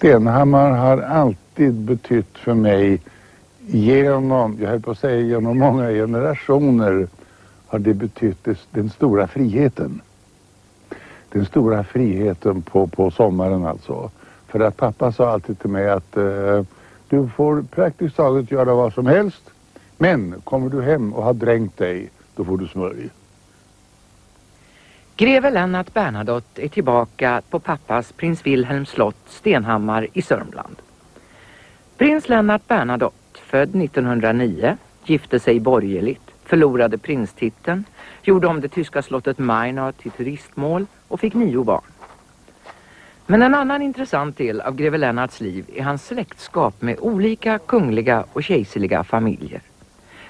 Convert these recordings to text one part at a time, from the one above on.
Stenhammar har alltid betytt för mig genom, jag höll på att säga genom många generationer har det betytt den stora friheten. Den stora friheten på, på sommaren alltså. För att pappa sa alltid till mig att eh, du får praktiskt taget göra vad som helst. Men kommer du hem och har dränkt dig, då får du smörj. Greve Lennart Bernadotte är tillbaka på pappas prins Wilhelms slott Stenhammar i Sörmland. Prins Lennart Bernadotte, född 1909, gifte sig borgerligt, förlorade prinstiteln, gjorde om det tyska slottet Mainau till turistmål och fick nio barn. Men en annan intressant del av greve Lennarts liv är hans släktskap med olika kungliga och kejserliga familjer.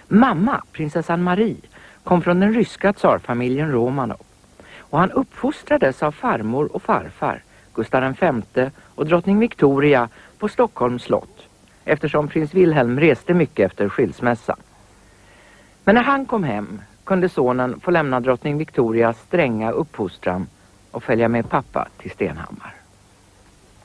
Mamma, prinsessan Marie, kom från den ryska tsarfamiljen Romanov och han uppfostrades av farmor och farfar, Gustav V och drottning Victoria på Stockholms slott eftersom prins Wilhelm reste mycket efter skilsmässan. Men när han kom hem kunde sonen få lämna drottning Victorias stränga uppfostran och följa med pappa till Stenhammar.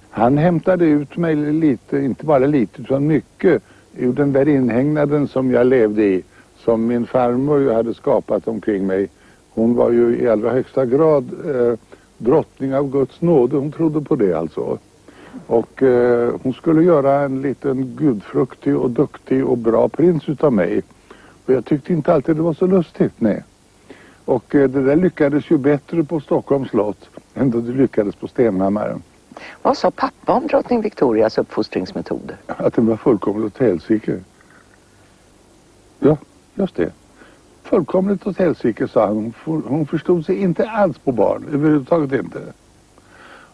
Han hämtade ut mig lite, inte bara lite utan mycket ur den där inhägnaden som jag levde i som min farmor hade skapat omkring mig. Hon var ju i allra högsta grad eh, drottning av Guds nåde. Hon trodde på det alltså. Och eh, hon skulle göra en liten gudfruktig och duktig och bra prins utav mig. Och jag tyckte inte alltid det var så lustigt, nej. Och eh, det där lyckades ju bättre på Stockholms slott än då det lyckades på Stenhammaren. Vad sa pappa om drottning Victorias uppfostringsmetoder? Att den var fullkomligt åt helsike. Ja, just det. Fullkomligt åt helsike sa han. Hon, förstod sig inte alls på barn. Överhuvudtaget inte.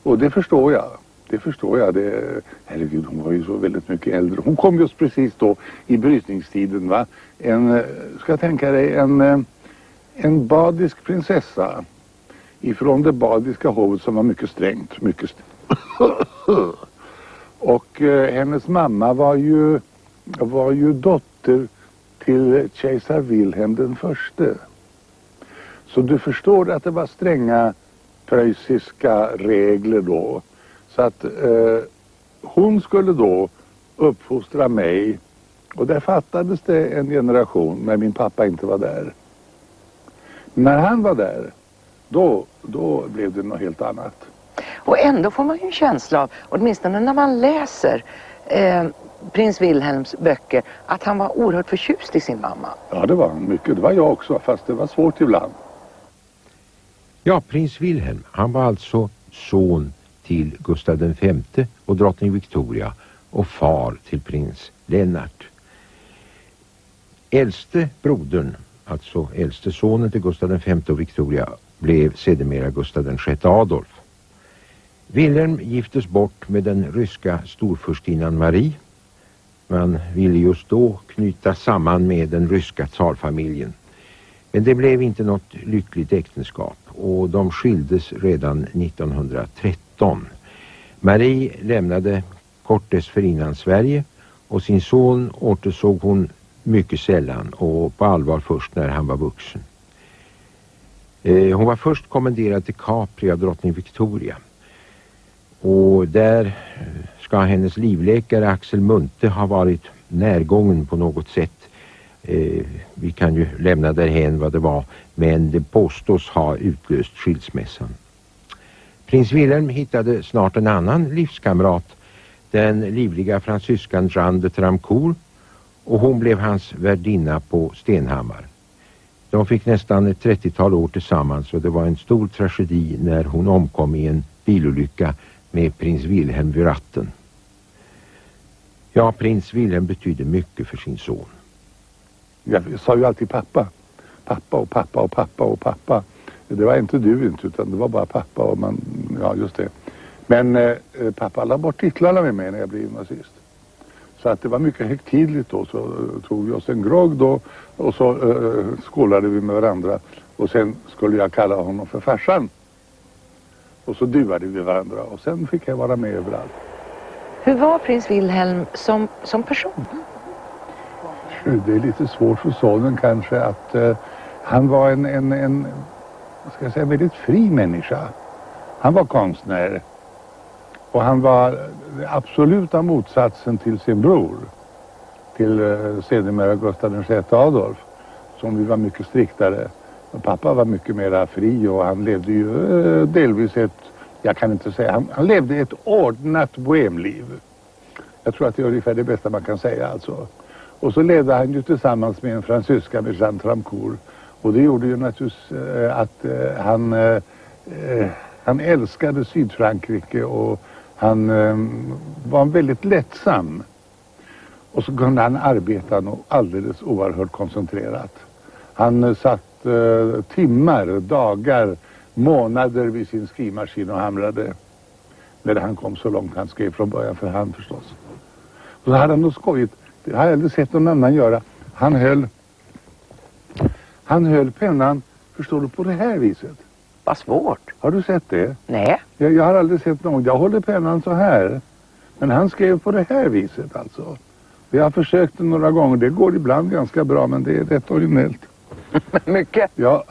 Och det förstår jag. Det förstår jag. Det, herregud, hon var ju så väldigt mycket äldre. Hon kom just precis då i brytningstiden. Va? En, eh, ska jag tänka dig, en, eh, en badisk prinsessa ifrån det badiska hovet som var mycket strängt. Mycket strängt. och eh, hennes mamma var ju, var ju dotter till kejsar Wilhelm den förste. Så du förstår att det var stränga preussiska regler då. Så att eh, hon skulle då uppfostra mig och där fattades det en generation när min pappa inte var där. När han var där, då, då blev det något helt annat. Och ändå får man ju en känsla av, åtminstone när man läser eh, prins Wilhelms böcker, att han var oerhört förtjust i sin mamma. Ja, det var han mycket. Det var jag också, fast det var svårt ibland. Ja, prins Wilhelm, han var alltså son till Gustav V och drottning Victoria och far till prins Lennart. Äldste brodern, alltså äldste sonen till Gustav V och Victoria, blev sedermera Gustav VI Adolf. Wilhelm giftes bort med den ryska storfurstinnan Marie. Man ville just då knyta samman med den ryska tsarfamiljen. Men det blev inte något lyckligt äktenskap och de skildes redan 1913. Marie lämnade kort dessförinnan Sverige och sin son återsåg hon mycket sällan och på allvar först när han var vuxen. Eh, hon var först kommenderad till Capri av drottning Victoria. Och där ska hennes livläkare Axel Munte ha varit närgången på något sätt. Eh, vi kan ju lämna därhen vad det var men det påstås ha utlöst skilsmässan. Prins Wilhelm hittade snart en annan livskamrat, den livliga fransyskan Jeanne de Tramcourt och hon blev hans värdinna på Stenhammar. De fick nästan ett 30-tal år tillsammans och det var en stor tragedi när hon omkom i en bilolycka med prins Wilhelm vid ratten. Ja, prins Wilhelm betydde mycket för sin son. Jag sa ju alltid pappa. Pappa och pappa och pappa och pappa. Det var inte du inte utan det var bara pappa och man, ja just det. Men eh, eh pappa la bort titlarna med mig när jag blev gymnasist. Så att det var mycket högtidligt då så uh, tog vi oss en grogg då och så eh, uh, skålade vi med varandra. Och sen skulle jag kalla honom för farsan. Och så duade vi varandra och sen fick jag vara med överallt. Hur var prins Wilhelm som, som person? Det är lite svårt för sonen kanske att uh, han var en, en, en ska jag säga, väldigt fri människa. Han var konstnär Och han var absoluta motsatsen till sin bror. Till eh, sedermera Gustav VI Adolf. Som ju var mycket striktare. Pappa var mycket mera fri och han levde ju eh, delvis ett, jag kan inte säga, han, han levde ett ordnat bohemliv. Jag tror att det är ungefär det bästa man kan säga alltså. Och så levde han ju tillsammans med en fransyska med Jean Tramcourt. Och det gjorde ju naturligtvis eh, att eh, han, eh, eh, han älskade Sydfrankrike och han eh, var väldigt lättsam. Och så kunde han arbeta alldeles oerhört koncentrerat. Han eh, satt eh, timmar, dagar, månader vid sin skrivmaskin och hamrade. När han kom så långt han skrev från början för hand förstås. Och så hade han nog skojigt, det har jag aldrig sett någon annan göra. Han höll, han höll pennan, förstår du, på det här viset. Vad svårt. Har du sett det? Nej. Jag, jag har aldrig sett någon. Jag håller pennan så här. Men han skrev på det här viset alltså. Jag har försökt det några gånger. Det går ibland ganska bra men det är rätt originellt. Mycket. Ja.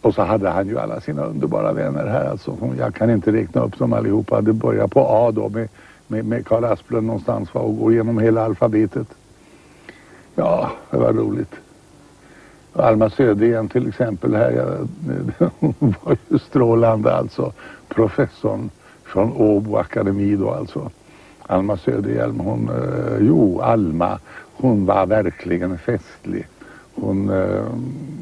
Och så hade han ju alla sina underbara vänner här alltså. Jag kan inte räkna upp dem allihopa. Det börjar på A då med, med, med Karl Asplund någonstans va? och går igenom hela alfabetet. Ja, det var roligt. Alma Södergren till exempel här, jag, hon var ju strålande alltså. Professorn från Åbo akademi då alltså. Alma Söderhjelm, hon, eh, jo Alma, hon var verkligen festlig. Hon, eh,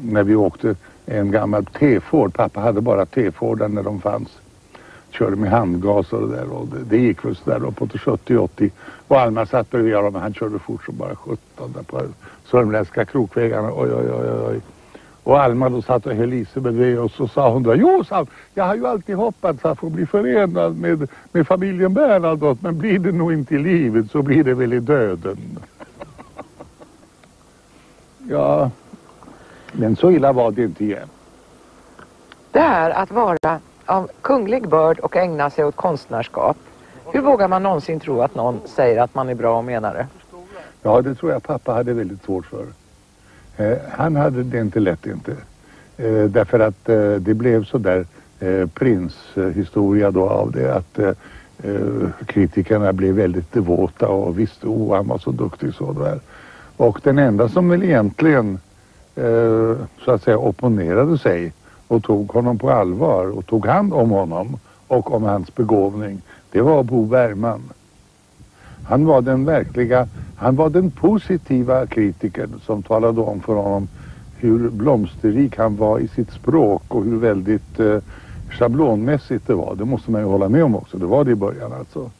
när vi åkte en gammal T-Ford, pappa hade bara T-Fordar när de fanns. Körde med handgas och det där och det, det gick väl sådär uppåt 70-80. Och Alma satt bredvid honom, han körde fort som bara 17 där på sörmländska krokvägarna. Oj, oj, oj, oj. Och Alma då satt och höll i sig bredvid och så sa hon då, jo sa jag har ju alltid hoppats att få bli förenad med, med familjen Bernadotte men blir det nog inte i livet så blir det väl i döden ja, men så illa var det inte igen. Det här att vara av kunglig börd och ägna sig åt konstnärskap. Hur vågar man någonsin tro att någon säger att man är bra och menar det? Ja, det tror jag pappa hade väldigt svårt för. Eh, han hade det inte lätt inte. Eh, därför att eh, det blev så där eh, prinshistoria då av det att eh, eh, kritikerna blev väldigt devota och visste oh han var så duktig så där. Och den enda som väl egentligen eh, så att säga opponerade sig och tog honom på allvar och tog hand om honom och om hans begåvning det var Bo Bergman. Han var den verkliga, han var den positiva kritikern som talade om för honom hur blomsterrik han var i sitt språk och hur väldigt eh, schablonmässigt det var. Det måste man ju hålla med om också. Det var det i början alltså.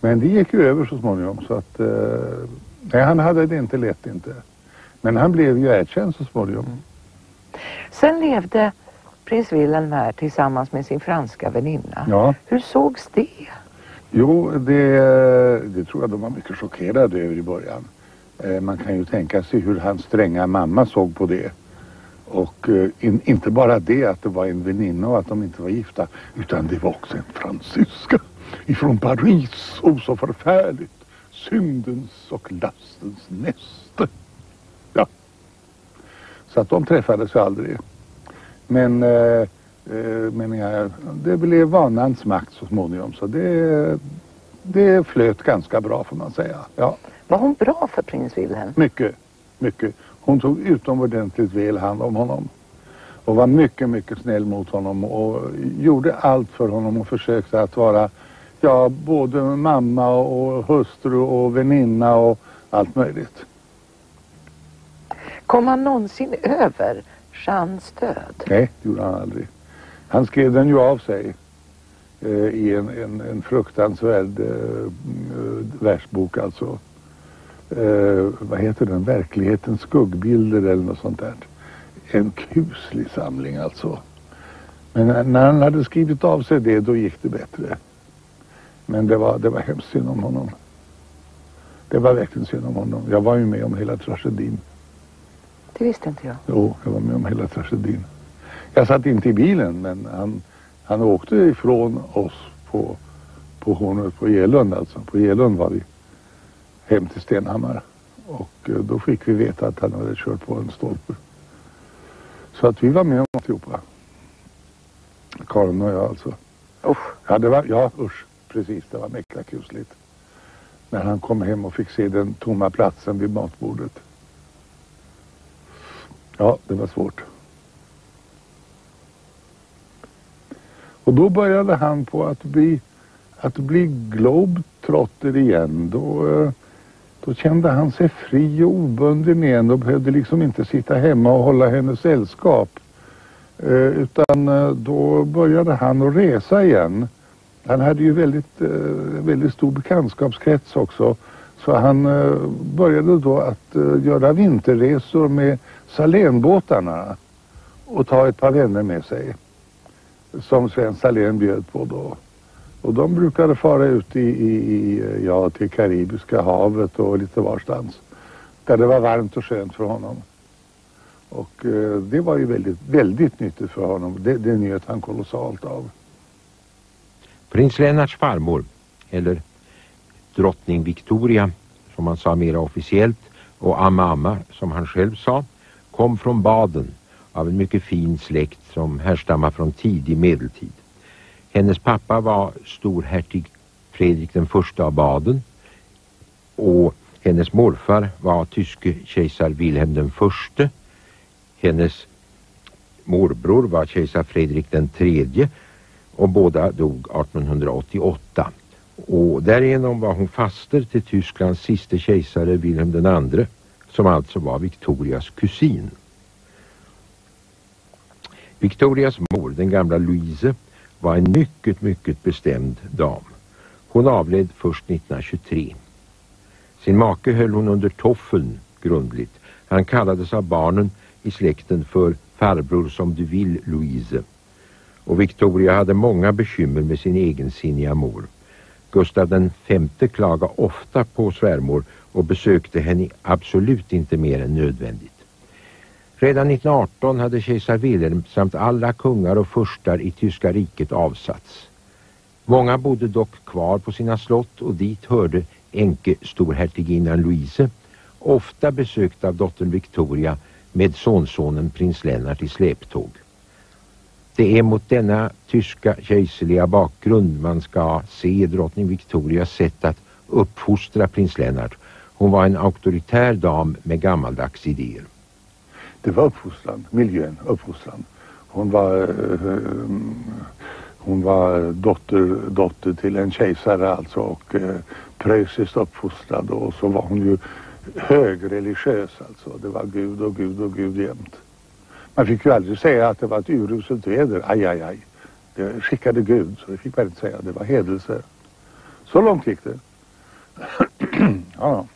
Men det gick ju över så småningom så att eh, nej, han hade det inte lätt inte. Men han blev ju erkänd så småningom. Mm. Sen levde prins Wilhelm här tillsammans med sin franska väninna. Ja. Hur sågs det? Jo, det, det tror jag de var mycket chockerade över i början. Eh, man kan ju tänka sig hur hans stränga mamma såg på det. Och eh, in, inte bara det att det var en väninna och att de inte var gifta utan det var också en fransyska ifrån Paris. Oh, så förfärligt. Syndens och lastens näste. Ja. Så att de träffades aldrig. Men eh, Eh, men jag, det blev vanans makt så småningom så det, det flöt ganska bra får man säga. Ja. Var hon bra för prins Wilhelm? Mycket, mycket. Hon tog utomordentligt väl hand om honom. Och var mycket, mycket snäll mot honom och gjorde allt för honom och försökte att vara ja, både mamma och hustru och väninna och allt möjligt. Kom han någonsin över Jeans död? Nej, det gjorde han aldrig. Han skrev den ju av sig eh, i en, en, en fruktansvärd eh, versbok alltså. Eh, vad heter den? Verklighetens skuggbilder eller något sånt där. En kuslig samling alltså. Men när han hade skrivit av sig det då gick det bättre. Men det var, det var hemskt synd om honom. Det var verkligen synd om honom. Jag var ju med om hela tragedin. Det visste inte jag. Jo, jag var med om hela tragedin. Jag satt inte i bilen men han, han åkte ifrån oss på, på Hornet på Gelund alltså. På Gelund var vi. Hem till Stenhammar. Och eh, då fick vi veta att han hade kört på en stolpe. Så att vi var med om alltihopa. Karin och jag alltså. Usch. Ja, det var, ja usch precis. Det var mäkta kusligt. När han kom hem och fick se den tomma platsen vid matbordet. Ja, det var svårt. Och då började han på att bli, att bli globetrotter igen. Då, eh, då kände han sig fri och obunden igen och behövde liksom inte sitta hemma och hålla henne sällskap. Eh, utan eh, då började han att resa igen. Han hade ju väldigt, eh, väldigt stor bekantskapskrets också. Så han eh, började då att eh, göra vinterresor med Salénbåtarna och ta ett par vänner med sig som Sven Salén bjöd på då. Och de brukade fara ut i, i, ja, till Karibiska havet och lite varstans. Där det var varmt och skönt för honom. Och eh, det var ju väldigt, väldigt nyttigt för honom. Det, det njöt han kolossalt av. Prins Lennarts farmor, eller drottning Victoria som han sa mera officiellt och Amma Amma som han själv sa, kom från Baden av en mycket fin släkt som härstammar från tidig medeltid. Hennes pappa var storhertig Fredrik den första av Baden och hennes morfar var tyske kejsar Wilhelm den förste. Hennes morbror var kejsar Fredrik den tredje och båda dog 1888. Och därigenom var hon faster till Tysklands sista kejsare Wilhelm II, som alltså var Victorias kusin. Victorias mor, den gamla Louise, var en mycket, mycket bestämd dam. Hon avled först 1923. Sin make höll hon under toffeln grundligt. Han kallades av barnen i släkten för farbror som du vill Louise. Och Victoria hade många bekymmer med sin egensinniga mor. Gustav den femte klagade ofta på svärmor och besökte henne absolut inte mer än nödvändigt. Redan 1918 hade kejsar Wilhelm samt alla kungar och furstar i Tyska riket avsatts. Många bodde dock kvar på sina slott och dit hörde enke storhertiginnan Louise, ofta besökt av dottern Victoria med sonsonen prins Lennart i släptåg. Det är mot denna tyska kejserliga bakgrund man ska se drottning Victorias sätt att uppfostra prins Lennart. Hon var en auktoritär dam med gammaldags idéer. Det var uppfostran, miljön, uppfostran. Hon var, eh, eh hon var dotter, dotter till en kejsare alltså och eh, preussiskt uppfostrad och så var hon ju högreligiös alltså. Det var Gud och Gud och Gud jämt. Man fick ju aldrig säga att det var ett uruselt väder. Aj, aj, aj. Det skickade Gud, så det fick man inte säga. Det var hedelse. Så långt gick det. ja.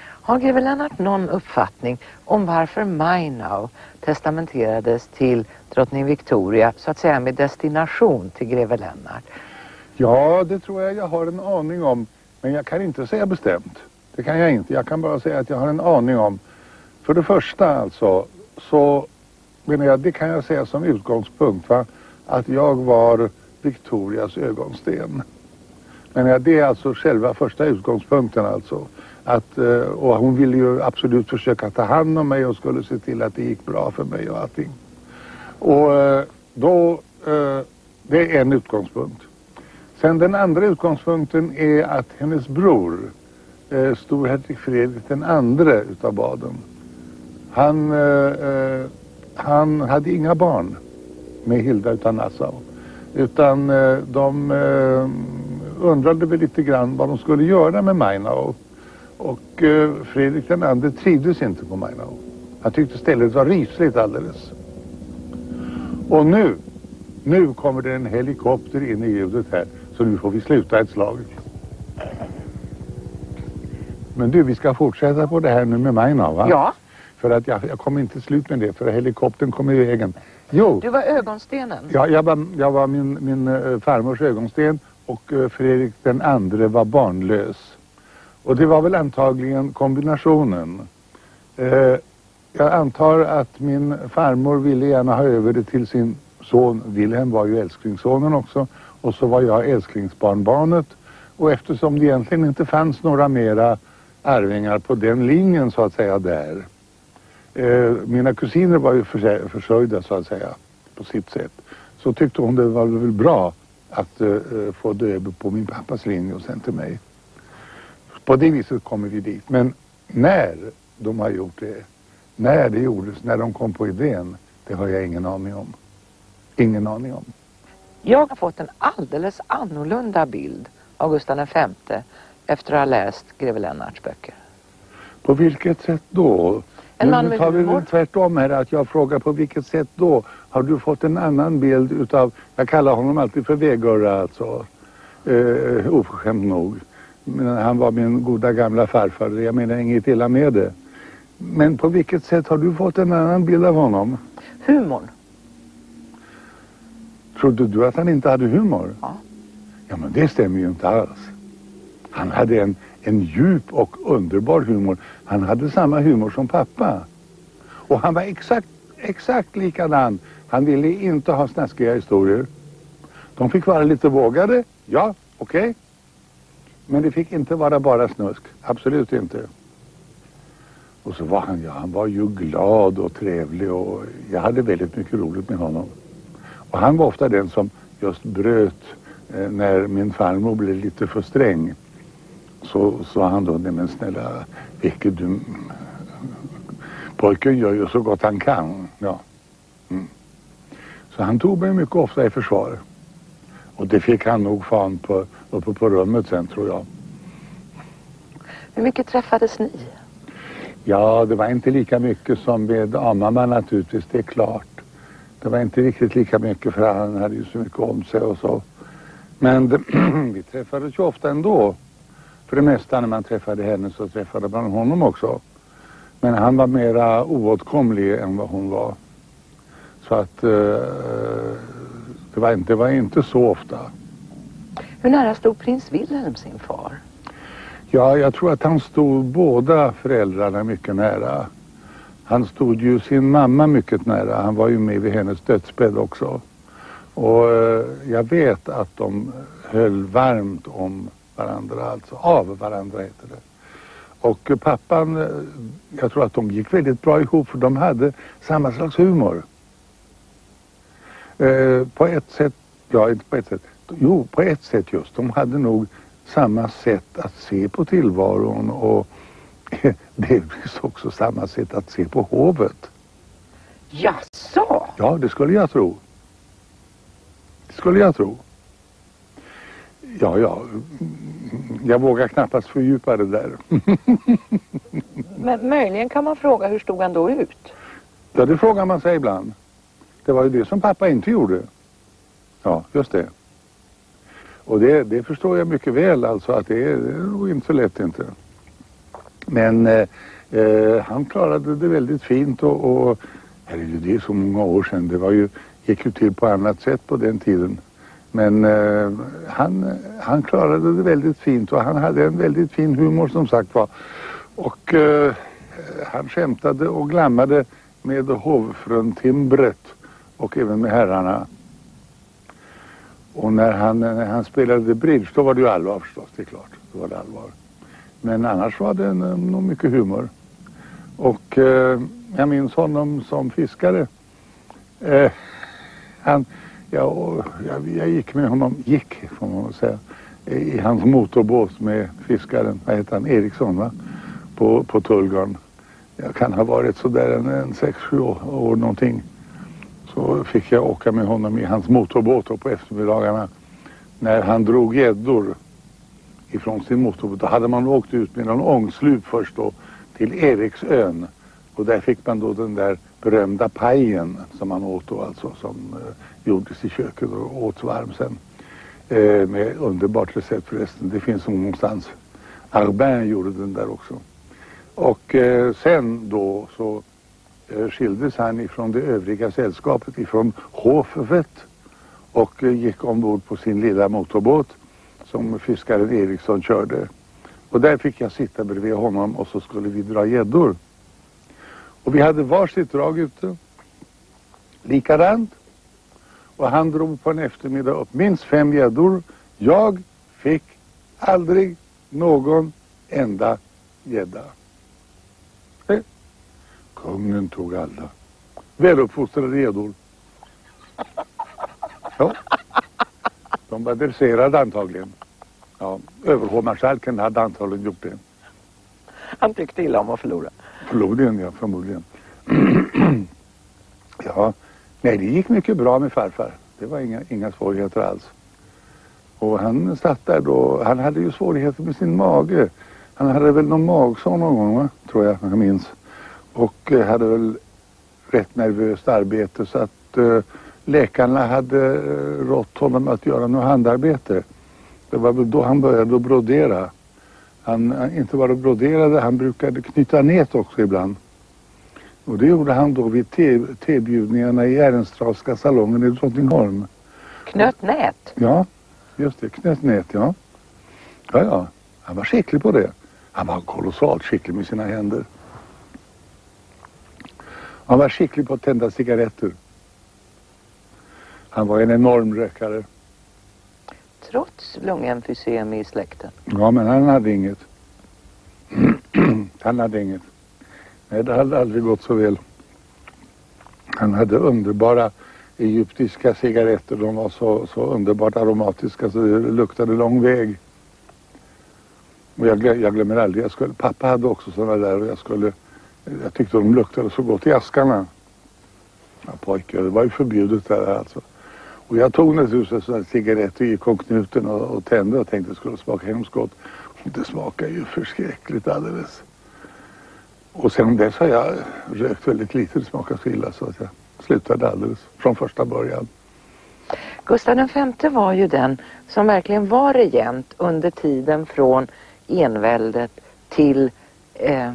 Har greve Lennart någon uppfattning om varför Mainau testamenterades till drottning Victoria så att säga med destination till greve Lennart? Ja, det tror jag jag har en aning om. Men jag kan inte säga bestämt. Det kan jag inte. Jag kan bara säga att jag har en aning om. För det första alltså så menar jag, det kan jag säga som utgångspunkt va? att jag var Victorias ögonsten. Men det är alltså själva första utgångspunkten alltså. Att, eh, och hon ville ju absolut försöka ta hand om mig och skulle se till att det gick bra för mig och allting. Och eh, då, eh, det är en utgångspunkt. Sen den andra utgångspunkten är att hennes bror, storhertig Fredrik den andre utav Baden, han, han hade inga barn med Hilda utan Nassau. Utan eh, de eh, undrade väl lite grann vad de skulle göra med Mainau. Och eh, Fredrik den andre trivdes inte på Mainau. Han tyckte stället var rysligt alldeles. Och nu, nu kommer det en helikopter in i ljudet här. Så nu får vi sluta ett slag. Men du, vi ska fortsätta på det här nu med Mainau va? Ja. För att jag, jag kommer inte slut med det för helikoptern kommer i vägen. Jo. Du var ögonstenen. Ja, jag var, jag var min, min uh, farmors ögonsten och uh, Fredrik den andre var barnlös. Och det var väl antagligen kombinationen. Eh, jag antar att min farmor ville gärna ha över det till sin son. Wilhelm var ju älsklingssonen också. Och så var jag älsklingsbarnbarnet. Och eftersom det egentligen inte fanns några mera arvingar på den linjen så att säga där. Eh, mina kusiner var ju försörjda så att säga på sitt sätt. Så tyckte hon det var väl bra att uh, få det över på min pappas linje och sen till mig. På det viset kommer vi dit. Men när de har gjort det, när det gjordes, när de kom på idén, det har jag ingen aning om. Ingen aning om. Jag har fått en alldeles annorlunda bild av Gustav V efter att ha läst greve Lennarts böcker. På vilket sätt då? En man nu med tar vi humor. väl tvärtom här att jag frågar på vilket sätt då? Har du fått en annan bild utav, jag kallar honom alltid för Vegurra alltså, uh, oförskämt nog. Men han var min goda gamla farfar, jag menar inget illa med det. Men på vilket sätt har du fått en annan bild av honom? Humorn. Trodde du att han inte hade humor? Ja. Ja men det stämmer ju inte alls. Han hade en, en djup och underbar humor. Han hade samma humor som pappa. Och han var exakt, exakt likadan. Han ville inte ha snaskiga historier. De fick vara lite vågade, ja, okej. Men det fick inte vara bara snusk, absolut inte. Och så var han, ja, han var ju glad och trevlig och jag hade väldigt mycket roligt med honom. Och han var ofta den som just bröt eh, när min farmor blev lite för sträng. Så sa han då, nej men snälla Vicke du... Pojken gör ju så gott han kan. Ja. Mm. Så han tog mig mycket ofta i försvar. Och det fick han nog fan på, uppe på rummet sen tror jag. Hur mycket träffades ni? Ja, det var inte lika mycket som med A-mamma naturligtvis, det är klart. Det var inte riktigt lika mycket för han hade ju så mycket om sig och så. Men det, vi träffades ju ofta ändå. För det mesta när man träffade henne så träffade man honom också. Men han var mera oåtkomlig än vad hon var. Så att eh, det, var inte, det var inte så ofta. Hur nära stod prins Wilhelm sin far? Ja, jag tror att han stod båda föräldrarna mycket nära. Han stod ju sin mamma mycket nära. Han var ju med vid hennes dödsbädd också. Och eh, jag vet att de höll varmt om varandra, alltså av varandra heter det. Och eh, pappan, eh, jag tror att de gick väldigt bra ihop för de hade samma slags humor. Eh, på ett sätt, ja inte på ett sätt, jo på ett sätt just. De hade nog samma sätt att se på tillvaron och delvis också samma sätt att se på hovet. Jaså? Ja, det skulle jag tro. Det skulle jag tro. Ja, ja. Jag vågar knappast fördjupa det där. Men möjligen kan man fråga hur stod han då ut? Ja, det frågar man sig ibland. Det var ju det som pappa inte gjorde. Ja, just det. Och det, det förstår jag mycket väl alltså att det är, det är nog inte så lätt inte. Men eh, eh, han klarade det väldigt fint och, och herregud, det är så många år sedan. Det var ju, gick ju till på annat sätt på den tiden. Men eh, han, han klarade det väldigt fint och han hade en väldigt fin humor som sagt var. Och eh, han skämtade och glammade med hovfruntimret och även med herrarna. Och när han, när han spelade bridge då var det ju allvar förstås, det är klart. Då var det allvar. Men annars var det eh, nog mycket humor. Och eh, jag minns honom som fiskare. Eh, han, ja, och jag, jag gick med honom, gick får man väl säga, i hans motorbåt med fiskaren, vad heter han, Eriksson va? På, på Tullgarn. Jag kan ha varit sådär en, en sex, sju år, år någonting. Så fick jag åka med honom i hans motorbåt på eftermiddagarna. När han drog gäddor ifrån sin motorbåt. Då hade man åkt ut med någon ångslup först då till Eriksön. Och där fick man då den där berömda pajen som man åt då alltså. Som eh, gjordes i köket och åts varm sen. Eh, med underbart recept förresten. Det finns någonstans. Arbin gjorde den där också. Och eh, sen då så eh, skildes han ifrån det övriga sällskapet ifrån Hofvet och eh, gick ombord på sin lilla motorbåt som fiskaren Eriksson körde. Och där fick jag sitta bredvid honom och så skulle vi dra gäddor. Och vi hade varsitt drag ute. Likadant. Och han drog på en eftermiddag upp minst fem gäddor. Jag fick aldrig någon enda gädda. Eh. Kungen tog alla. Väluppfostrade gäddor. Ja. De var dresserade antagligen. Ja, överhovmarskalken hade antagligen gjort det. Han tyckte illa om att förlora. Förmodligen, ja, förmodligen. ja, nej det gick mycket bra med farfar. Det var inga, inga svårigheter alls. Och han satt där då, han hade ju svårigheter med sin mage. Han hade väl någon magsår någon gång va? tror jag, jag minns. Och eh, hade väl rätt nervöst arbete så att eh, läkarna hade eh, rått honom att göra något handarbete. Det var väl då han började brodera. Han, han inte bara broderade, han brukade knyta nät också ibland. Och det gjorde han då vid tebjudningarna i Ehrenstrahlska salongen i Drottningholm. Knöt nät? Ja, just det. Knöt nät, ja. Ja, ja. Han var skicklig på det. Han var kolossalt skicklig med sina händer. Han var skicklig på att tända cigaretter. Han var en enorm rökare. Trots lungemfysem i släkten? Ja, men han hade inget. han hade inget. Nej, det hade aldrig gått så väl. Han hade underbara egyptiska cigaretter. De var så, så underbart aromatiska så det luktade lång väg. Och jag, glöm, jag glömmer aldrig, jag skulle, pappa hade också sådana där och jag skulle, jag tyckte de luktade så gott i askarna. Ja pojkar, det var ju förbjudet där alltså. Och jag tog naturligtvis en cigarett och gick om knuten och, och tände och tänkte att det skulle smaka hemskt gott. Det smakar ju förskräckligt alldeles. Och sen dess har jag rökt väldigt lite, det smakar så illa så att jag slutade alldeles från första början. Gustav V var ju den som verkligen var regent under tiden från enväldet till, eh,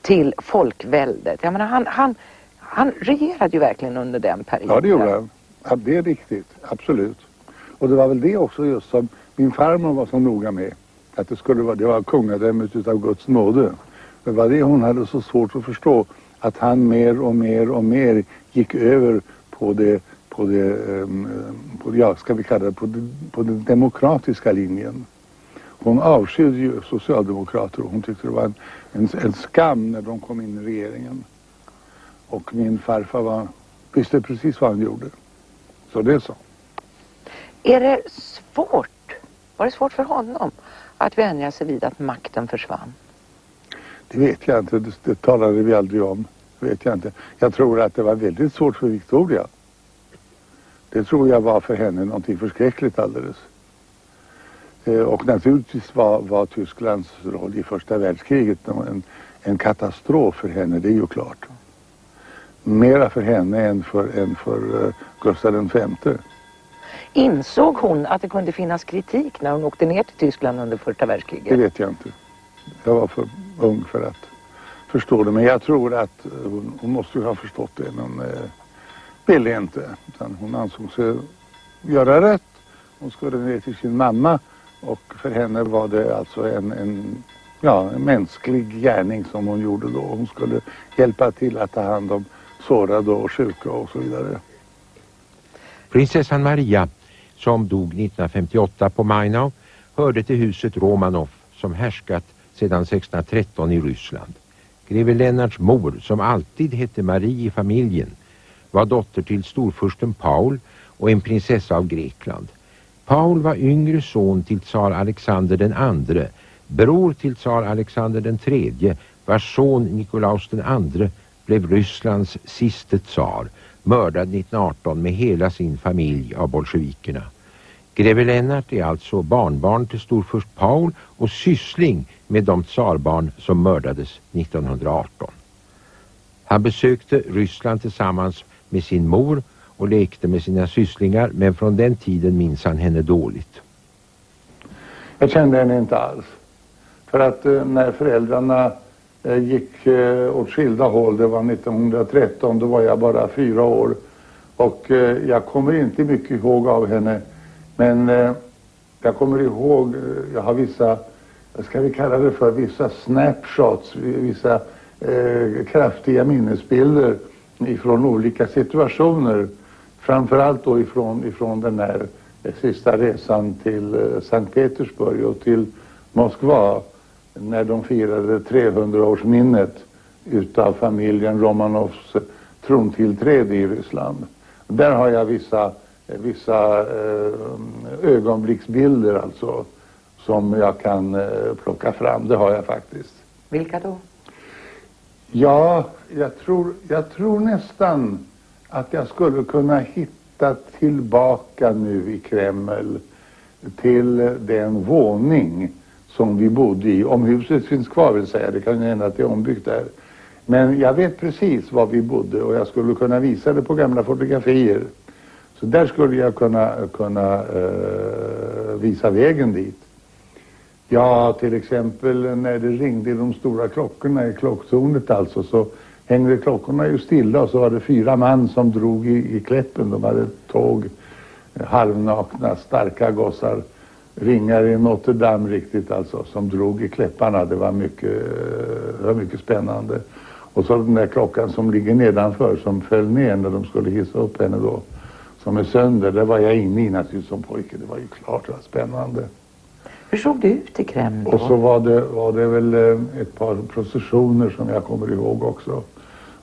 till folkväldet. Jag menar, han, han, han regerade ju verkligen under den perioden. Ja, det gjorde han. Ja, det är riktigt, absolut. Och det var väl det också just som min farmor var så noga med. Att det skulle vara, det var kungadömet utav Guds nåde. Det var det hon hade så svårt att förstå. Att han mer och mer och mer gick över på det, på det, ehm, på det ja, ska vi kalla det, på, det, på den demokratiska linjen. Hon avskydde ju socialdemokrater och hon tyckte det var en, en, en, skam när de kom in i regeringen. Och min farfar var, visste precis vad han gjorde. Så det är så. Är det svårt, var det svårt för honom att vänja sig vid att makten försvann? Det vet jag inte, det, det talade vi aldrig om. Det vet jag inte. Jag tror att det var väldigt svårt för Victoria. Det tror jag var för henne någonting förskräckligt alldeles. Eh, och naturligtvis var, var Tysklands roll i första världskriget en, en katastrof för henne, det är ju klart. Mera för henne än för, än för uh, Gustav V. Insåg hon att det kunde finnas kritik när hon åkte ner till Tyskland under första världskriget? Det vet jag inte. Jag var för ung för att förstå det. Men jag tror att hon, hon måste ha förstått det. Men eh, ville inte. Utan hon ansåg sig göra rätt. Hon skulle ner till sin mamma och för henne var det alltså en, en, ja, en mänsklig gärning som hon gjorde då. Hon skulle hjälpa till att ta hand om sårade och sjuka och så vidare. Prinsessan Maria, som dog 1958 på Mainau, hörde till huset Romanov som härskat sedan 1613 i Ryssland. Greve Lennarts mor, som alltid hette Marie i familjen, var dotter till storfursten Paul och en prinsessa av Grekland. Paul var yngre son till tsar Alexander den andre, bror till tsar Alexander den tredje, vars son Nikolaus den andre blev Rysslands siste tsar, mördad 1918 med hela sin familj av bolsjevikerna. Greve Lennart är alltså barnbarn till storfurst Paul och syssling med de tsarbarn som mördades 1918. Han besökte Ryssland tillsammans med sin mor och lekte med sina sysslingar men från den tiden minns han henne dåligt. Jag kände henne inte alls. För att eh, när föräldrarna Eh, gick eh, åt skilda håll, det var 1913, då var jag bara fyra år. Och eh, jag kommer inte mycket ihåg av henne. Men eh, jag kommer ihåg, eh, jag har vissa, vad ska vi kalla det för, vissa snapshots, vissa eh, kraftiga minnesbilder ifrån olika situationer framförallt då ifrån, ifrån den här sista resan till Sankt Petersburg och till Moskva när de firade 300-årsminnet utav familjen Romanovs trontillträde i Ryssland. Där har jag vissa vissa eh, ögonblicksbilder alltså som jag kan eh, plocka fram. Det har jag faktiskt. Vilka då? Ja, jag tror, jag tror nästan att jag skulle kunna hitta tillbaka nu i Kreml till den våning som vi bodde i. Om huset finns kvar vill säga, det kan ju hända att det är ombyggt där. Men jag vet precis var vi bodde och jag skulle kunna visa det på gamla fotografier. Så där skulle jag kunna, kunna uh, visa vägen dit. Ja, till exempel när det ringde i de stora klockorna i klocktornet alltså så hängde klockorna ju stilla och så var det fyra man som drog i, i kläppen. De hade tåg, halvnakna, starka gossar. Ringar i Notre Dame riktigt alltså, som drog i kläpparna. Det var mycket, det var mycket spännande. Och så den där klockan som ligger nedanför som föll ner när de skulle hissa upp henne då. Som är sönder, det var jag inne i naturligtvis som pojke. Det var ju klart det var spännande. Hur såg det ut i Kreml då? Och så var det, var det väl eh, ett par processioner som jag kommer ihåg också.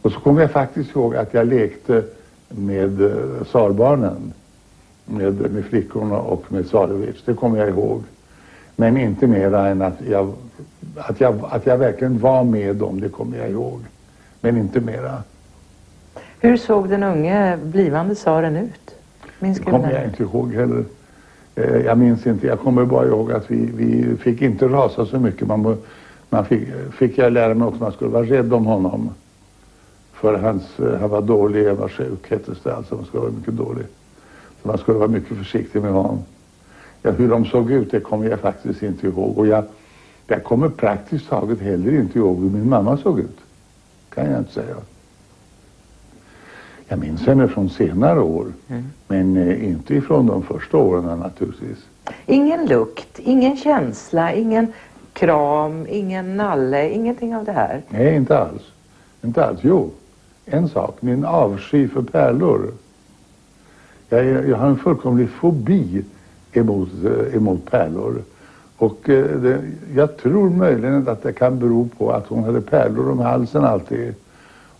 Och så kommer jag faktiskt ihåg att jag lekte med uh, tsarbarnen. Med, med flickorna och med Tsarevic. Det kommer jag ihåg. Men inte mera än att jag, att jag, att jag verkligen var med dem, det kommer jag ihåg. Men inte mera. Hur såg den unge blivande tsaren ut? Minns det kommer jag inte ihåg heller. Eh, jag minns inte, jag kommer bara ihåg att vi, vi fick inte rasa så mycket. Man, man fick, fick jag lära mig också att man skulle vara rädd om honom. För hans, eh, han var dålig, han var sjuk hette det alltså. Man skulle vara mycket dålig. Man skulle vara mycket försiktig med honom. Ja, hur de såg ut det kommer jag faktiskt inte ihåg. Och jag, jag kommer praktiskt taget heller inte ihåg hur min mamma såg ut. Kan jag inte säga. Jag minns henne från senare år. Mm. Men eh, inte ifrån de första åren naturligtvis. Ingen lukt, ingen känsla, ingen kram, ingen nalle, ingenting av det här? Nej, inte alls. Inte alls. Jo, en sak. Min avsky för pärlor. Jag, jag har en fullkomlig fobi emot, eh, emot pärlor. Och eh, det, jag tror möjligen att det kan bero på att hon hade pärlor om halsen alltid.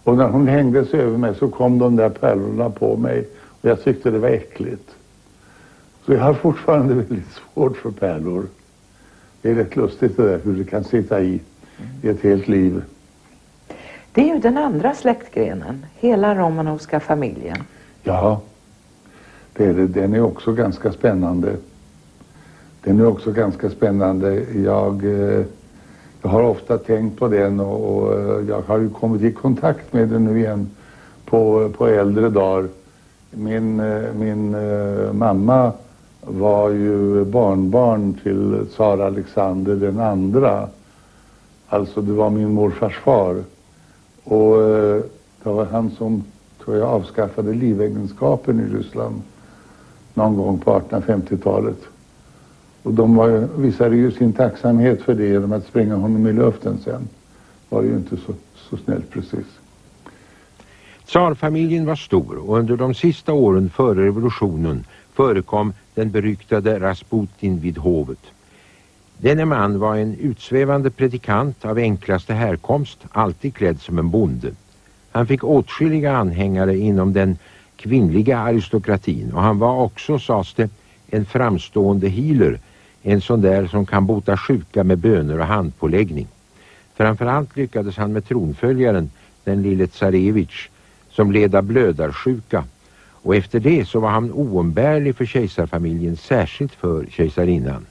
Och när hon hängde sig över mig så kom de där pärlorna på mig och jag tyckte det var äckligt. Så jag har fortfarande väldigt svårt för pärlor. Det är rätt lustigt det där hur det kan sitta i, i ett helt liv. Det är ju den andra släktgrenen, hela Romanovska familjen. Ja, det är det. Den är också ganska spännande. Den är också ganska spännande. Jag... Eh, jag har ofta tänkt på den och, och eh, jag har ju kommit i kontakt med den nu igen på, på äldre dagar. Min, eh, min mamma var ju barnbarn till tsar Alexander den andra. Alltså det var min morfars far. Och det var han som, tror jag, avskaffade livegenskapen i Ryssland någon gång på 1850-talet. Och de var, visade ju sin tacksamhet för det genom att spränga honom i luften sen. var ju inte så, så snällt precis. Tsarfamiljen var stor och under de sista åren före revolutionen förekom den beryktade Rasputin vid hovet. Denne man var en utsvävande predikant av enklaste härkomst, alltid klädd som en bonde. Han fick åtskilliga anhängare inom den kvinnliga aristokratin och han var också, sades det, en framstående healer en sån där som kan bota sjuka med böner och handpåläggning. Framförallt lyckades han med tronföljaren, den lille Tsarevich, som leda blödarsjuka. Och efter det så var han oumbärlig för kejsarfamiljen, särskilt för kejsarinnan.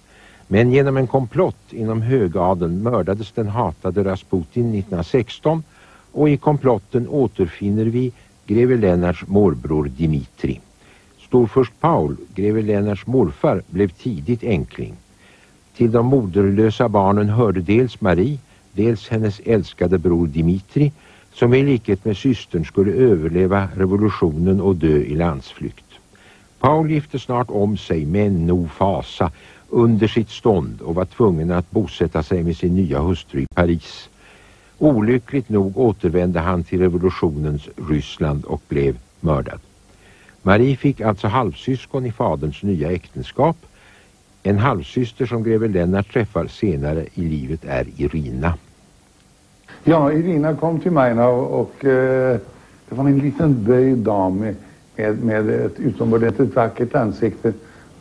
Men genom en komplott inom högadeln mördades den hatade Rasputin 1916 och i komplotten återfinner vi greve Lennarts morbror Dimitri. Storförst Paul, greve Lennarts morfar, blev tidigt enkling. Till de moderlösa barnen hörde dels Marie, dels hennes älskade bror Dimitri som i likhet med systern skulle överleva revolutionen och dö i landsflykt. Paul gifte snart om sig med nog fasa under sitt stånd och var tvungen att bosätta sig med sin nya hustru i Paris. Olyckligt nog återvände han till revolutionens Ryssland och blev mördad. Marie fick alltså halvsyskon i faderns nya äktenskap. En halvsyster som greve Lennart träffar senare i livet är Irina. Ja, Irina kom till mig och, och eh, det var en liten böjd dam med, med, med ett utomordentligt vackert ansikte.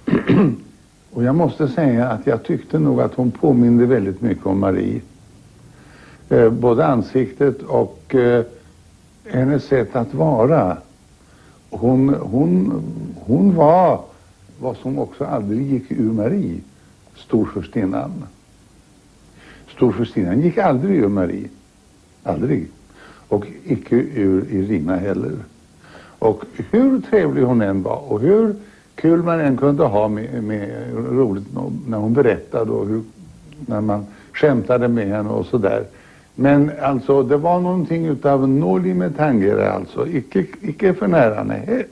och jag måste säga att jag tyckte nog att hon påminde väldigt mycket om Marie. Eh, både ansiktet och eh, hennes sätt att vara. Hon, hon, hon var vad som också aldrig gick ur Marie, storfurstinnan. Storfurstinnan gick aldrig ur Marie. Aldrig. Och icke ur Irina heller. Och hur trevlig hon än var och hur kul man än kunde ha med, med roligt när hon berättade och hur, när man skämtade med henne och sådär. Men alltså det var någonting utav noli med tangere alltså, icke, icke för nära, nej.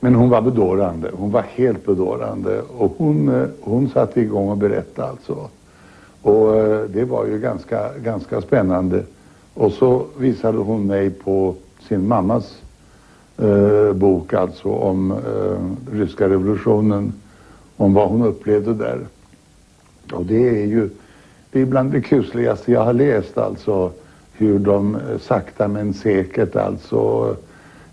Men hon var bedårande, hon var helt bedårande och hon, eh, hon satte igång och berättade alltså. Och eh, det var ju ganska, ganska spännande. Och så visade hon mig på sin mammas eh, bok alltså om eh, ryska revolutionen, om vad hon upplevde där. Och det är ju det är bland det kusligaste jag har läst alltså hur de eh, sakta men säkert alltså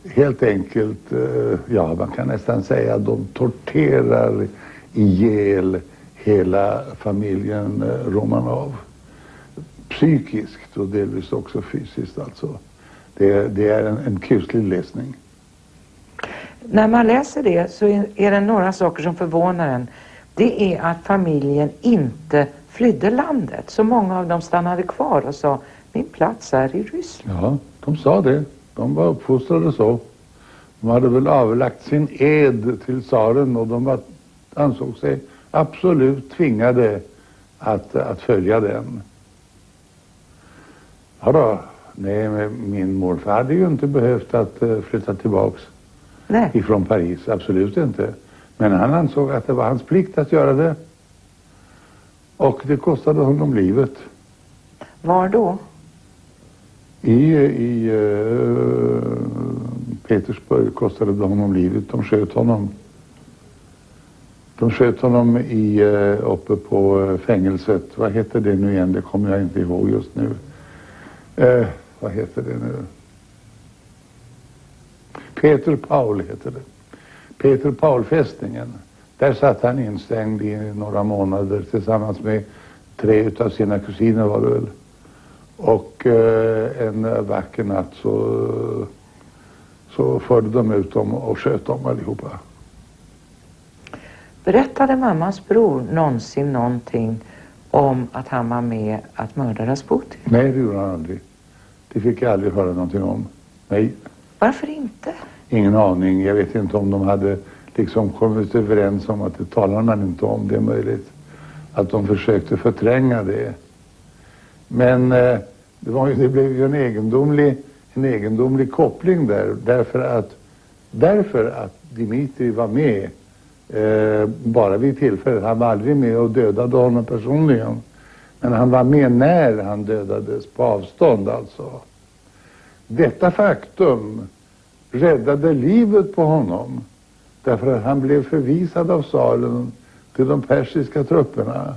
helt enkelt, eh, ja man kan nästan säga de torterar ihjäl hela familjen eh, Romanov. Psykiskt och delvis också fysiskt alltså. Det, det är en, en kuslig läsning. När man läser det så är det några saker som förvånar en. Det är att familjen inte flydde landet. Så många av dem stannade kvar och sa min plats är i Ryssland. Ja, de sa det. De var uppfostrade så. De hade väl avlagt sin ed till tsaren och de var, ansåg sig absolut tvingade att, att följa den. Ja då, nej, min morfar hade ju inte behövt att uh, flytta tillbaks nej. ifrån Paris, absolut inte. Men han ansåg att det var hans plikt att göra det. Och det kostade honom livet. Var då? I, i uh, Petersburg kostade det honom livet. De sköt honom. De sköt honom i, uh, uppe på uh, fängelset. Vad heter det nu igen? Det kommer jag inte ihåg just nu. Uh, vad heter det nu? Peter Paul heter det. Peter Paul-fästningen. Där satt han instängd i några månader tillsammans med tre utav sina kusiner var det väl. Och eh, en vacker natt så, så förde de ut dem och sköt dem allihopa. Berättade mammas bror någonsin någonting om att han var med att mörda Rasputin? Nej, det gjorde han aldrig. Det fick jag aldrig höra någonting om. Nej. Varför inte? Ingen aning. Jag vet inte om de hade liksom kommit överens om att det talar man inte om. Det är möjligt att de försökte förtränga det. Men eh, det, var ju, det blev ju en egendomlig, en egendomlig koppling där därför att, därför att Dimitri var med eh, bara vid tillfället. Han var aldrig med och dödade honom personligen. Men han var med när han dödades på avstånd alltså. Detta faktum räddade livet på honom. Därför att han blev förvisad av tsaren till de persiska trupperna.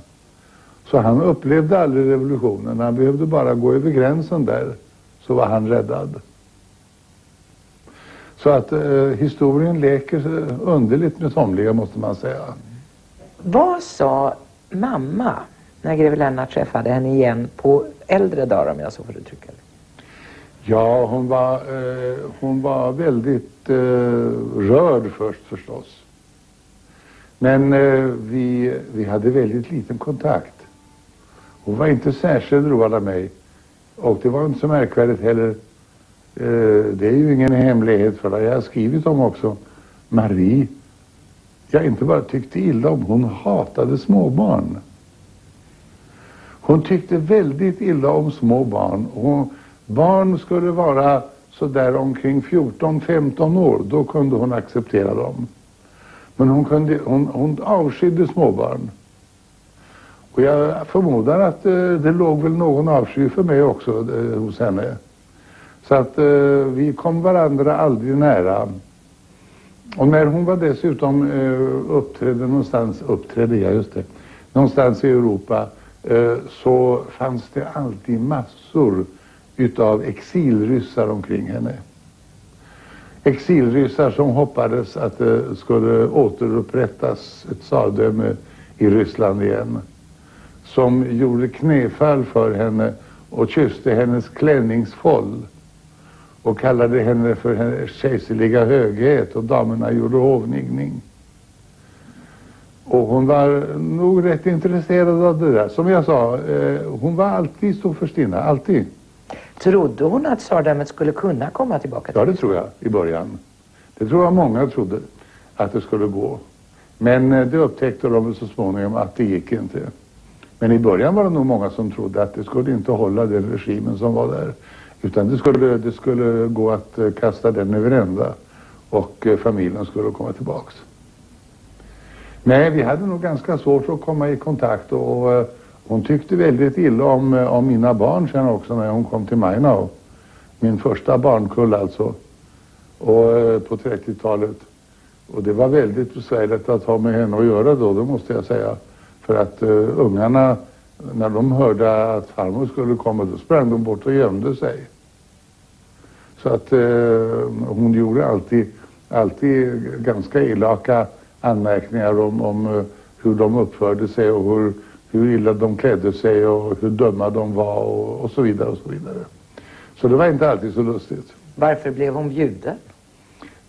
Så han upplevde aldrig revolutionen. Han behövde bara gå över gränsen där så var han räddad. Så att eh, historien leker underligt med somliga måste man säga. Vad sa mamma när greve Lennart träffade henne igen på äldre dagar om jag så får uttrycka det? Ja, hon var, eh, hon var väldigt eh, rörd först förstås. Men eh, vi, vi hade väldigt liten kontakt. Hon var inte särskilt road av mig. Och det var inte så märkvärdigt heller. Eh, det är ju ingen hemlighet för det. Jag har skrivit om också. Marie, jag inte bara tyckte illa om, hon hatade småbarn. Hon tyckte väldigt illa om små barn. Hon, Barn skulle vara så där omkring 14-15 år, då kunde hon acceptera dem. Men hon, kunde, hon, hon avskydde småbarn. Och jag förmodar att eh, det låg väl någon avsky för mig också eh, hos henne. Så att eh, vi kom varandra aldrig nära. Och när hon var dessutom eh, uppträdde någonstans, uppträdde jag just det, någonstans i Europa eh, så fanns det alltid massor utav exilryssar omkring henne. exilryssar som hoppades att det skulle återupprättas ett tsardöme i Ryssland igen. Som gjorde knäfall för henne och kysste hennes klänningsfåll och kallade henne för hennes kejserliga höghet och damerna gjorde hovningning. Och hon var nog rätt intresserad av det där. Som jag sa, eh, hon var alltid storfurstinna, alltid. Trodde hon att tsardömet skulle kunna komma tillbaka? Till Ja, det tror jag i början. Det tror jag många trodde att det skulle gå. Men eh, det upptäckte de så småningom att det gick inte. Men i början var det nog många som trodde att det skulle inte hålla den regimen som var där. Utan det skulle, det skulle gå att eh, kasta den över ända och eh, familjen skulle komma tillbaks. Nej, vi hade nog ganska svårt att komma i kontakt och hon tyckte väldigt illa om, eh, om mina barn sen också när hon kom till Mainau. Min första barnkull alltså. Och, eh, på 30-talet. Och det var väldigt besvärligt att ha med henne att göra då, det måste jag säga. För att uh, ungarna, när de hörde att farmor skulle komma, då sprang de bort och gömde sig. Så att uh, hon gjorde alltid, alltid ganska elaka anmärkningar om, om uh, hur de uppförde sig och hur, hur illa de klädde sig och hur dumma de var och, och så vidare och så vidare. Så det var inte alltid så lustigt. Varför blev hon bjuden?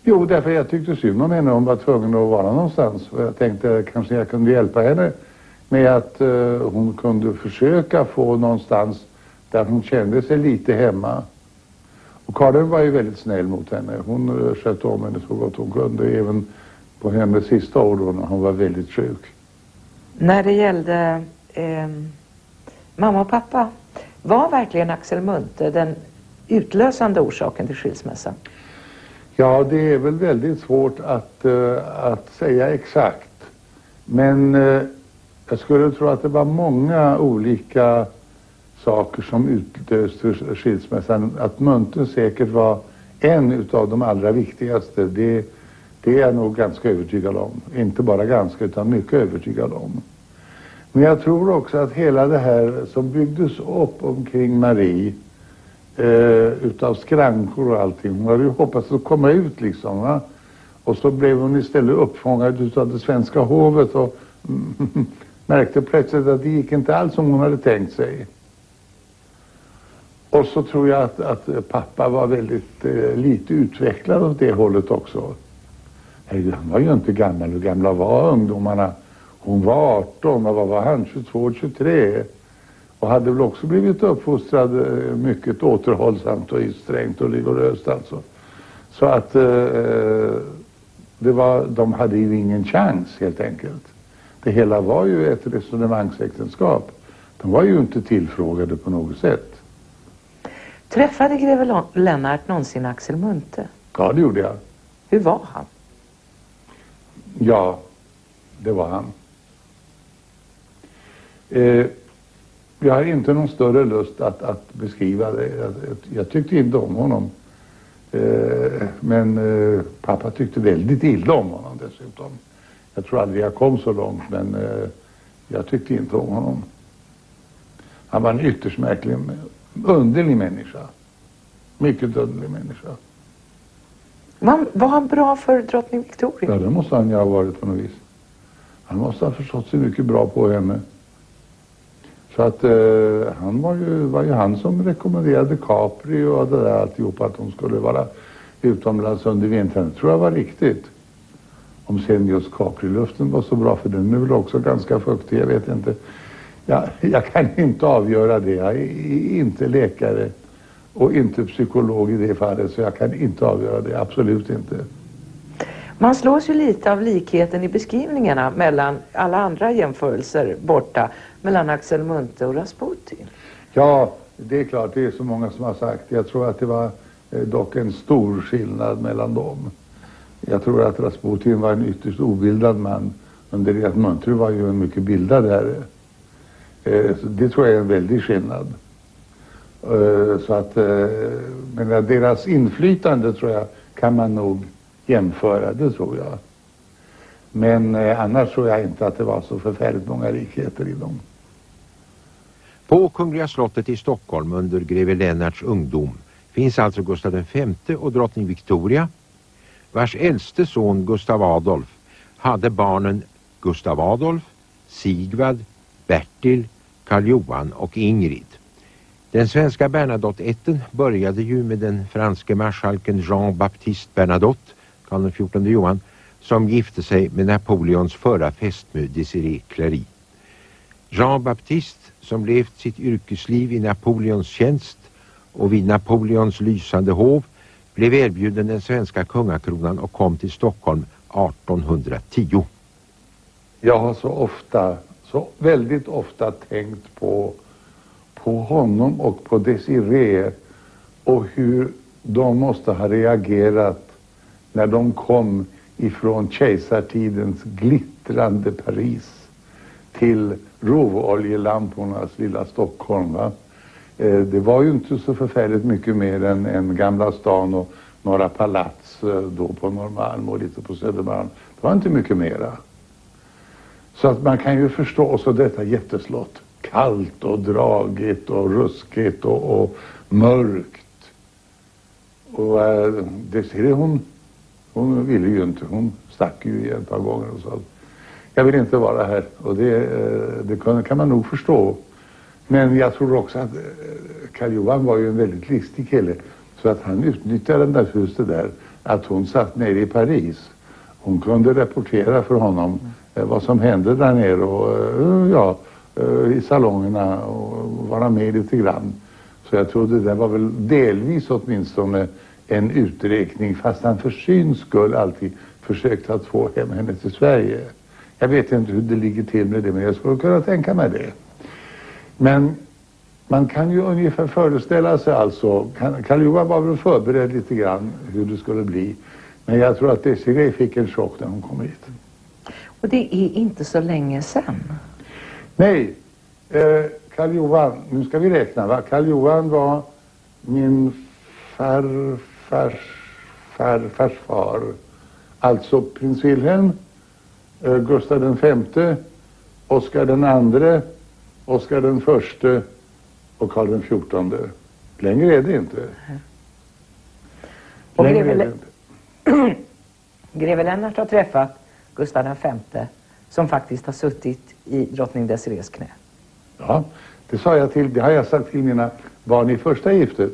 Jo, därför jag tyckte synd om henne. Hon var tvungen att vara någonstans. Och jag tänkte kanske jag kunde hjälpa henne med att uh, hon kunde försöka få någonstans där hon kände sig lite hemma. Och Karin var ju väldigt snäll mot henne. Hon uh, skötte om henne så gott hon kunde. Även på hennes sista år då när hon var väldigt sjuk. När det gällde eh, mamma och pappa, var verkligen Axel Munthe den utlösande orsaken till skilsmässan? Ja, det är väl väldigt svårt att, uh, att säga exakt. Men uh, jag skulle tro att det var många olika saker som utlöste skilsmässan. Att Munthe säkert var en utav de allra viktigaste. Det, det är jag nog ganska övertygad om. Inte bara ganska, utan mycket övertygad om. Men jag tror också att hela det här som byggdes upp omkring Marie eh, utav skrankor och allting. Hon hade ju hoppats att komma ut liksom. Va? Och så blev hon istället uppfångad utav det svenska hovet och märkte plötsligt att det gick inte alls som hon hade tänkt sig. Och så tror jag att, att pappa var väldigt eh, lite utvecklad åt det hållet också. Herregud, han var ju inte gammal. Hur gamla var ungdomarna? Hon var 18 och vad var han? 22, 23. Och hade väl också blivit uppfostrad eh, mycket återhållsamt och strängt och rigoröst alltså. Så att eh, det var, de hade ju ingen chans helt enkelt. Det hela var ju ett resonemangsäktenskap. De var ju inte tillfrågade på något sätt. Träffade greve Lennart någonsin Axel Munthe? Ja, det gjorde jag. Hur var han? Ja, det var han. Eh, jag har inte någon större lust att, att beskriva det. Jag, jag tyckte inte om honom. Eh, men eh, pappa tyckte väldigt illa om honom dessutom. Jag tror aldrig jag kom så långt men eh, jag tyckte inte om honom. Han var en ytterst märklig, underlig människa. Mycket underlig människa. Var, var han bra för drottning Victoria? Ja, det måste han ju ha varit på något vis. Han måste ha förstått sig mycket bra på henne. Så att eh, han var ju, var ju han som rekommenderade Capri och det där alltihopa att de skulle vara utomlands under vintern. Det tror jag var riktigt. Om sen just Capri-luften var så bra för den är väl också ganska fuktig, jag vet inte. Jag, jag kan inte avgöra det. Jag är inte läkare och inte psykolog i det fallet så jag kan inte avgöra det, absolut inte. Man slås ju lite av likheten i beskrivningarna mellan alla andra jämförelser borta mellan Axel Munthe och Rasputin. Ja, det är klart, det är så många som har sagt. Jag tror att det var eh, dock en stor skillnad mellan dem. Jag tror att Rasputin var en ytterst obildad man under det att Munthe var ju en mycket bildad herre. Eh, det tror jag är en väldig skillnad. Eh, så att, eh, men deras inflytande tror jag kan man nog jämföra, det tror jag. Men eh, annars tror jag inte att det var så förfärligt många likheter i dem. På Kungliga slottet i Stockholm under greve Lennarts ungdom finns alltså Gustav V och drottning Victoria vars äldste son Gustav Adolf hade barnen Gustav Adolf, Sigvard, Bertil, Karl Johan och Ingrid. Den svenska Bernadotte-ätten började ju med den franske marskalken Jean-Baptiste Bernadotte, Karl XIV Johan, som gifte sig med Napoleons förra fästmö Desirée Clary. Jean-Baptiste, som levt sitt yrkesliv i Napoleons tjänst och vid Napoleons lysande hov, blev erbjuden den svenska kungakronan och kom till Stockholm 1810. Jag har så ofta, så väldigt ofta tänkt på, på honom och på Desiree och hur de måste ha reagerat när de kom ifrån kejsartidens glittrande Paris till rovoljelampornas lilla Stockholm. Va? Eh, det var ju inte så förfärligt mycket mer än, än Gamla stan och några palats eh, då på Norrmalm och lite på Södermalm. Det var inte mycket mera. Så att man kan ju förstå, och så detta jätteslott. Kallt och dragigt och ruskigt och, och mörkt. Och äh, det ser hon, hon ville ju inte, hon stack ju ett par gånger och sa jag vill inte vara här. Och det, eh, det kan man nog förstå. Men jag tror också att eh, Karl Johan var ju en väldigt listig kille. Så att han utnyttjade naturligtvis det där att hon satt nere i Paris. Hon kunde rapportera för honom mm. vad som hände där nere och ja, Eh, i salongerna och vara med lite grann. Så jag trodde det var väl delvis åtminstone en uträkning fast han för syns skull alltid försökte att få hem henne till Sverige. Jag vet inte hur det ligger till med det men jag skulle kunna tänka mig det. Men man kan ju ungefär föreställa sig alltså, Karl Johan var väl förberedd lite grann hur det skulle bli. Men jag tror att Desiree fick en chock när hon kom hit. Och det är inte så länge sedan. Nej, eh, Karl Johan, nu ska vi räkna va. Karl Johan var min farfars farfars far. Alltså prins Wilhelm, eh, Gustav den femte, Oscar den andre, Oscar den förste och Karl den fjortonde. Längre är det inte. Och Längre greve, är det inte. greve Lennart har träffat Gustav den femte som faktiskt har suttit i drottning Desirees knä. Ja, det, sa jag till, det har jag sagt till mina barn i första giftet.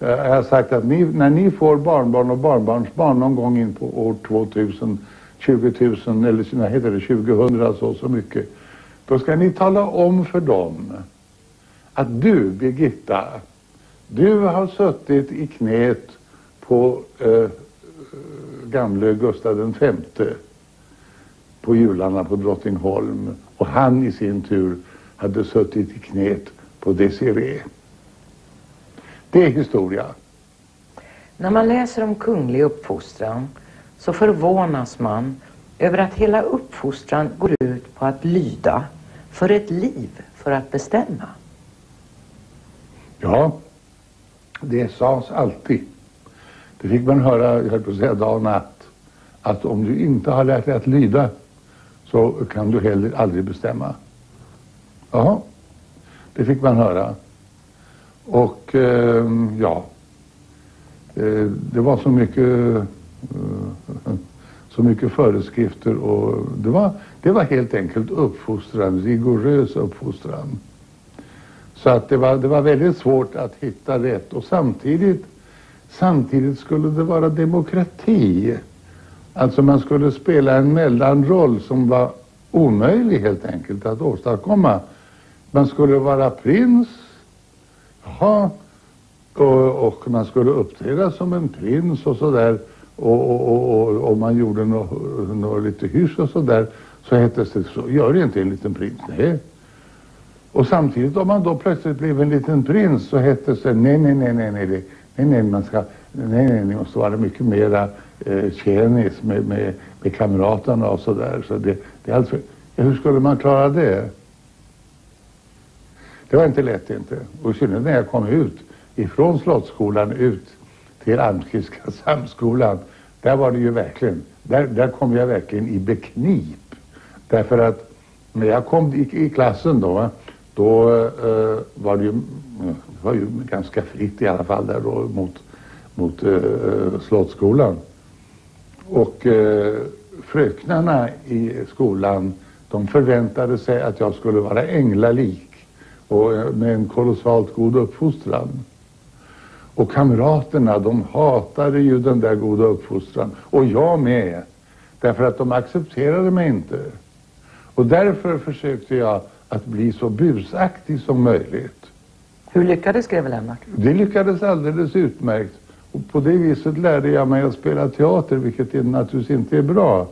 Eh, jag har sagt att ni, när ni får barnbarn och barnbarnsbarn någon gång in på år 2000, 20 000 eller vad heter det, 2000 så, så mycket. Då ska ni tala om för dem att du, Birgitta, du har suttit i knät på eh, eh gamle Gustav den femte på jularna på Drottningholm och han i sin tur hade suttit i knät på Desiree. Det är historia. När man läser om kunglig uppfostran så förvånas man över att hela uppfostran går ut på att lyda för ett liv för att bestämma. Ja, det sades alltid. Det fick man höra, jag höll på att säga dag och natt. Att om du inte har lärt dig att lyda så kan du heller aldrig bestämma. Jaha, det fick man höra. Och eh, ja, eh, det var så mycket, eh, så mycket föreskrifter och det var, det var helt enkelt uppfostran, rigorös uppfostran. Så att det var, det var väldigt svårt att hitta rätt och samtidigt, samtidigt skulle det vara demokrati. Alltså man skulle spela en mellanroll som var omöjlig helt enkelt att åstadkomma. Man skulle vara prins. Jaha. Och, och man skulle uppträda som en prins och sådär. Och, och, och, man gjorde något nå lite hysch och sådär. Så hette det så. Gör inte en liten prins. Nej. Och samtidigt om man då plötsligt blev en liten prins så hette det nej, nej, nej, nej, nej, nej, nej, man ska, nej, nej, nej, nej, nej, nej, och ni måste vara mycket mera eh, tjänis med, med, med kamraterna och sådär. Så det, det alltså, hur skulle man klara det? Det var inte lätt inte. Och i synnerhet när jag kom ut ifrån Slottsskolan ut till Almqvistska samskolan. Där var det ju verkligen, där, där kom jag verkligen i beknip. Därför att när jag kom i, i klassen då då eh, var det ju, det var ju ganska fritt i alla fall där då mot, mot eh, Slottsskolan. Och eh, fröknarna i skolan de förväntade sig att jag skulle vara änglalik och eh, med en kolossalt god uppfostran. Och kamraterna de hatade ju den där goda uppfostran. Och jag med. Därför att de accepterade mig inte. Och därför försökte jag att bli så busaktig som möjligt. Hur lyckades greve Lennart? Det lyckades alldeles utmärkt. Och på det viset lärde jag mig att spela teater, vilket naturligtvis inte är bra.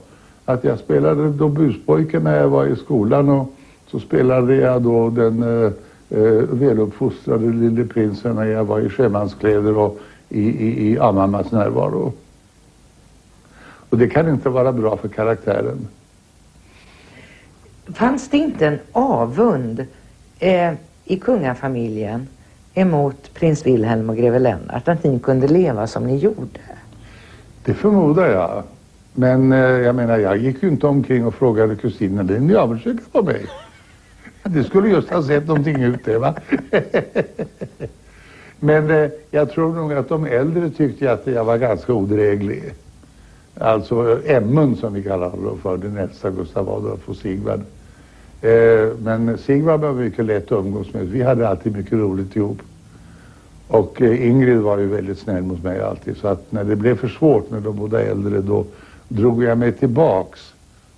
Att jag spelade då buspojken när jag var i skolan och så spelade jag då den eh, eh, väluppfostrade lille prinsen när jag var i sjömanskläder och i, i, i Amamas närvaro. Och det kan inte vara bra för karaktären. Fanns det inte en avund eh, i kungafamiljen emot prins Wilhelm och greve Lennart att ni kunde leva som ni gjorde? Det förmodar jag. Men eh, jag menar, jag gick ju inte omkring och frågade kusinen, är ni avundsjuka på mig? Det skulle just ha sett någonting ut det va? Men eh, jag tror nog att de äldre tyckte att jag var ganska odräglig. Alltså emmen som vi kallar honom för, den äldsta Gustav Adolf och Sigvard. Eh, men Sigvard var mycket lätt att umgås med. Vi hade alltid mycket roligt ihop. Och eh, Ingrid var ju väldigt snäll mot mig alltid. Så att när det blev för svårt med de båda äldre då drog jag mig tillbaks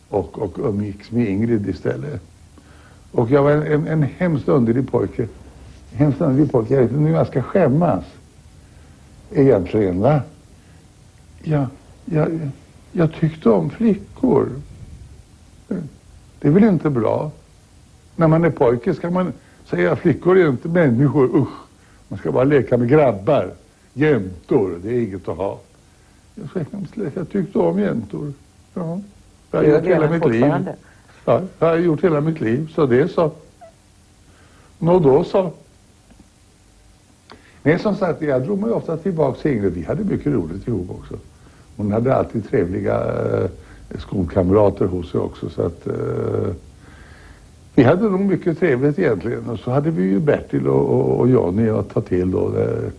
och, och umgicks med Ingrid istället. Och jag var en, en, en hemskt underlig pojke. Hemskt underlig pojke. Jag vet inte hur jag ska skämmas. Egentligen va. Jag, jag, jag tyckte om flickor. Det är väl inte bra? När man är pojke ska man säga flickor är inte människor, usch. Man ska bara leka med grabbar. Jäntor, det är inget att ha. Jag, jag tyckte om jäntor. Ja. Jag har gjort hela mitt liv. Ja, jag har gjort hela mitt liv, så det så. Nå då så. Nej, som sagt, jag drog mig ofta tillbaka till Ingrid. Vi hade mycket roligt ihop också. Hon hade alltid trevliga eh, skolkamrater hos sig också. Så att, eh, vi hade nog mycket trevligt egentligen. Och så hade vi ju Bertil och, och, och Johnny att ta till då. Det,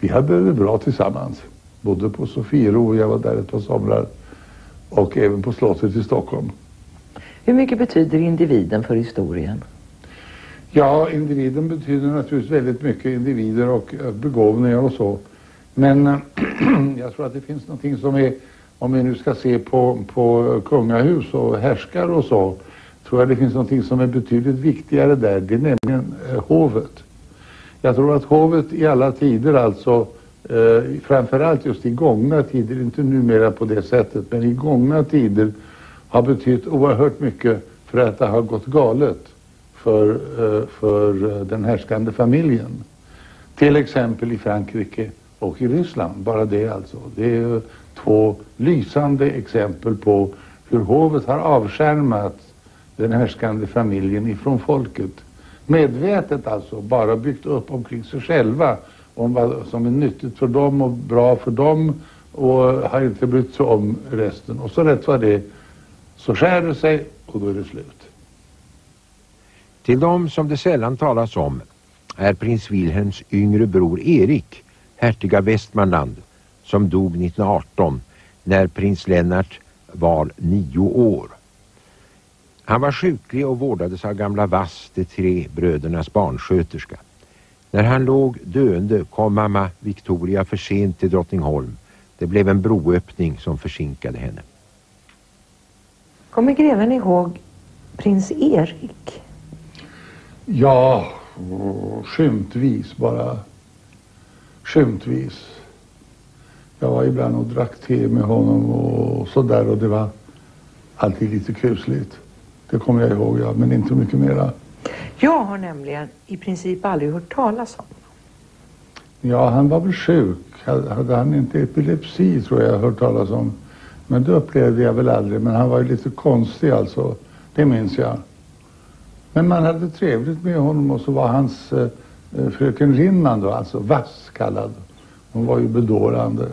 vi hade det bra tillsammans. Både på Sofiero, jag var där ett par somrar. Och även på slottet i Stockholm. Hur mycket betyder individen för historien? Ja, individen betyder naturligtvis väldigt mycket. Individer och begåvningar och så. Men jag tror att det finns någonting som är, om vi nu ska se på, på kungahus och härskare och så, tror jag det finns någonting som är betydligt viktigare där. Det är nämligen eh, hovet. Jag tror att hovet i alla tider alltså, eh, framförallt just i gångna tider, inte numera på det sättet, men i gångna tider har betytt oerhört mycket för att det har gått galet för, eh, för eh, den härskande familjen. Till exempel i Frankrike och i Ryssland. Bara det alltså. Det är två lysande exempel på hur hovet har avskärmat den härskande familjen ifrån folket. Medvetet alltså, bara byggt upp omkring sig själva om vad som är nyttigt för dem och bra för dem och har inte brytt sig om resten. Och så rätt var det så skär det sig och då är det slut. Till dem som det sällan talas om är prins Wilhelms yngre bror Erik, hertig av Västmanland, som dog 1918 när prins Lennart var nio år. Han var sjuklig och vårdades av gamla Vass, de tre brödernas barnsköterska. När han låg döende kom mamma Victoria för sent till Drottningholm. Det blev en broöppning som försinkade henne. Kommer greven ihåg prins Erik? Ja, skymtvis bara. Skymtvis. Jag var ibland och drack te med honom och sådär och det var alltid lite kusligt. Det kommer jag ihåg, ja, men inte mycket mera. Jag har nämligen i princip aldrig hört talas om Ja, han var väl sjuk. Hade han inte epilepsi tror jag jag hört talas om. Men det upplevde jag väl aldrig. Men han var ju lite konstig alltså. Det minns jag. Men man hade trevligt med honom och så var hans eh, eh fröken Lindman då, alltså Vass kallad. Hon var ju bedårande.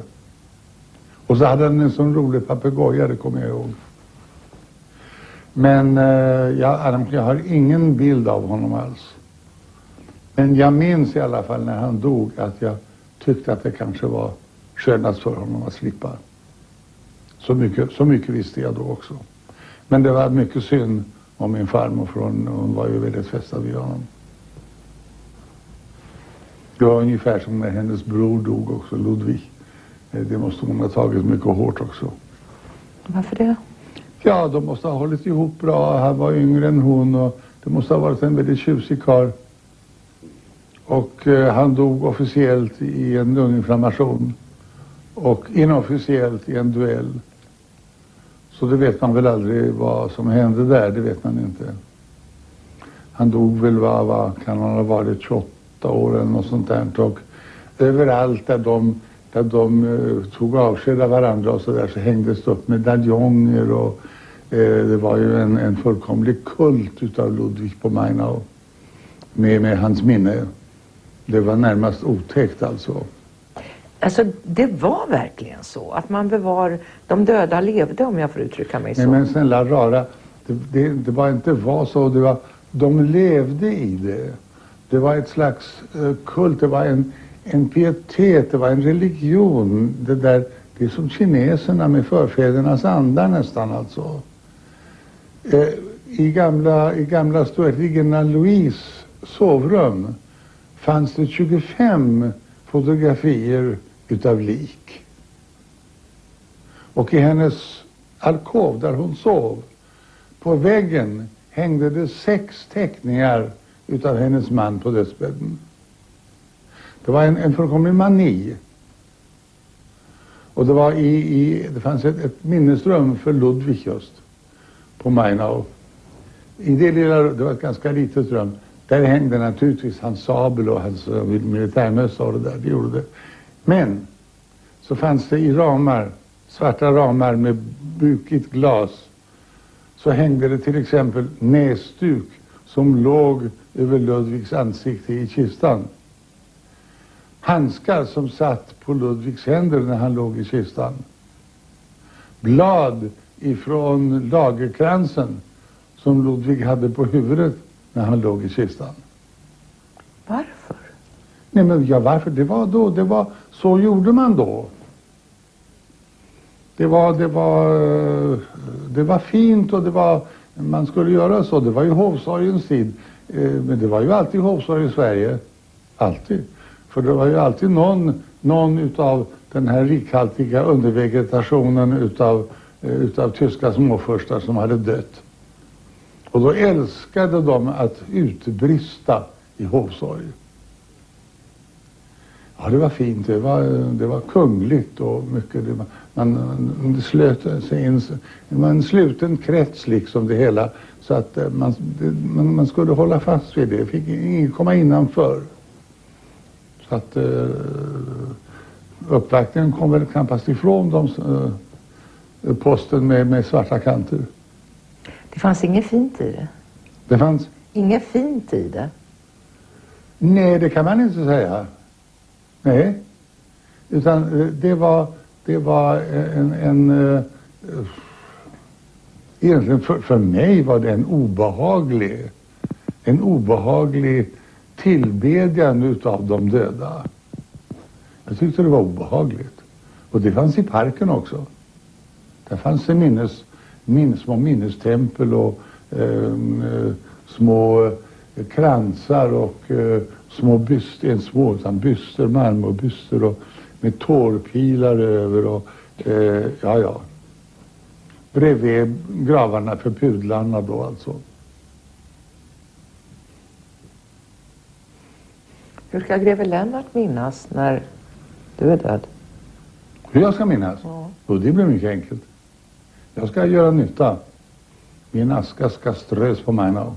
Och så hade han en sån rolig papegoja, det kommer jag ihåg. Men eh, jag, jag har ingen bild av honom alls. Men jag minns i alla fall när han dog att jag tyckte att det kanske var skönast för honom att slippa. Så mycket, så mycket visste jag då också. Men det var mycket synd om min farmor för hon, hon var ju väldigt fästad vid honom. Det var ungefär som när hennes bror dog också, Ludvig. Eh, Det måste hon ha tagit mycket hårt också. Varför det? Ja, de måste ha hållit ihop bra. Han var yngre än hon och det måste ha varit en väldigt tjusig karl. Och eh, han dog officiellt i en lunginflammation och inofficiellt i en duell. Så det vet man väl aldrig vad som hände där, det vet man inte. Han dog väl, vad, vad kan han ha varit, 28 år eller något sånt där. Och överallt där de, där de eh, tog avsked av varandra och så där så hängdes det upp medaljonger och eh, det var ju en, en fullkomlig kult utav Ludvig på Mainau med, med hans minne. Det var närmast otäckt alltså. Alltså det var verkligen så att man bevar, de döda levde om jag får uttrycka mig så. Nej men snälla rara, det, det, det var inte var så, det var, de levde i det. Det var ett slags eh, kult, det var en, en pietet, det var en religion. Det där, det är som kineserna med förfädernas andar nästan alltså. Eh, I gamla, i gamla Regina Louise sovrum fanns det 25 fotografier utav lik. Och i hennes alkov där hon sov, på väggen hängde det sex teckningar utav hennes man på dödsbädden. Det var en, en fullkomlig mani. Och det, var i, i, det fanns ett, ett minnesrum för Ludvig just, på Mainau. I det lilla, det var ett ganska litet rum, där hängde naturligtvis hans sabel och hans eh, militärmössa och det där, det gjorde det. Men så fanns det i ramar, svarta ramar med bukigt glas, så hängde det till exempel näsduk som låg över Ludvigs ansikte i kistan. Handskar som satt på Ludvigs händer när han låg i kistan. Blad ifrån lagerkransen som Ludvig hade på huvudet när han låg i kistan. Varför? Nej men ja, varför? Det var då, det var, så gjorde man då. Det var, det var, eh, det var fint och det var, man skulle göra så. Det var ju hovsorgens tid. Eh, Men det var ju alltid hovsorg i Sverige. Alltid. För det var ju alltid någon, någon utav den här rikhaltiga undervegetationen utav, eh, utav tyska småfurstar som hade dött. Och då älskade de att utbrista i hovsorg. Ja, det var fint. Det var, det var kungligt och mycket. Det var, man, slöt sig in, det var en sluten krets liksom det hela. Så att eh, man, det, man, man skulle hålla fast vid det. Fick ingen komma innanför. Så att eh, uppvaktningen kom väl knappast ifrån de, eh, posten med, med svarta kanter. Det fanns inget fint i det. Det fanns Inget fint i det. Nej, det kan man inte säga. Nej. Utan eh, det var, det var en... en eh, eh, egentligen för, för mig var det en obehaglig, en obehaglig tillbedjan utav de döda. Jag tyckte det var obehagligt. Och det fanns i parken också. Där fanns det minnes, minnes, små minnestempel och ehm, eh, små eh, kransar och eh, små byster, en små utan byster, marmorbyster och med tårpilar över och eh, ja, ja. Bredvid gravarna för pudlarna då alltså. Hur ska greve Lennart minnas när du är död? Hur jag ska minnas? Ja. Och det blir mycket enkelt. Jag ska göra nytta. Min aska ska strös på Mainau.